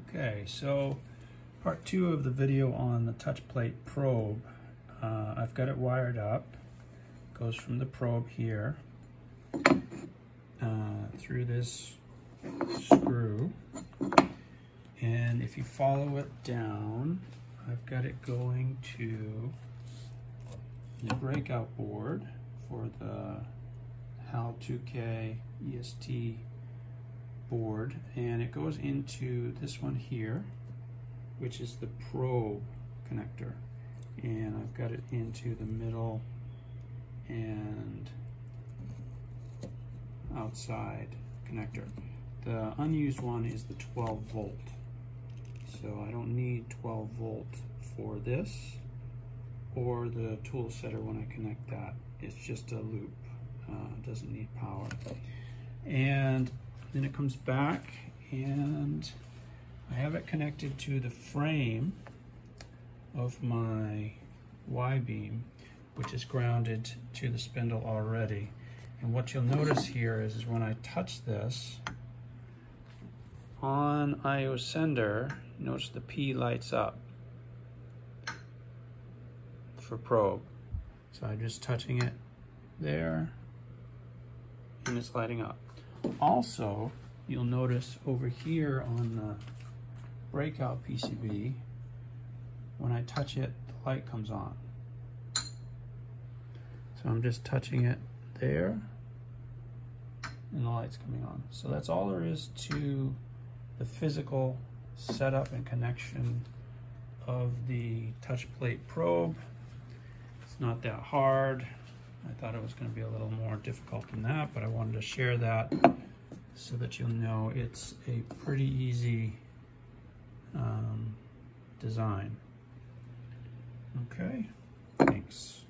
Okay, so part two of the video on the touch plate probe. Uh, I've got it wired up. Goes from the probe here uh, through this screw. And if you follow it down, I've got it going to the breakout board for the HAL 2K EST board and it goes into this one here which is the probe connector and I've got it into the middle and outside connector. The unused one is the 12 volt so I don't need 12 volt for this or the tool setter when I connect that. It's just a loop, uh, doesn't need power. And then it comes back and I have it connected to the frame of my Y-beam, which is grounded to the spindle already. And what you'll notice here is, is when I touch this on ioSender, notice the P lights up for probe. So I'm just touching it there and it's lighting up. Also, you'll notice over here on the breakout PCB, when I touch it, the light comes on. So I'm just touching it there and the light's coming on. So that's all there is to the physical setup and connection of the touch plate probe. It's not that hard. I thought it was going to be a little more difficult than that, but I wanted to share that so that you'll know it's a pretty easy um, design. Okay, thanks.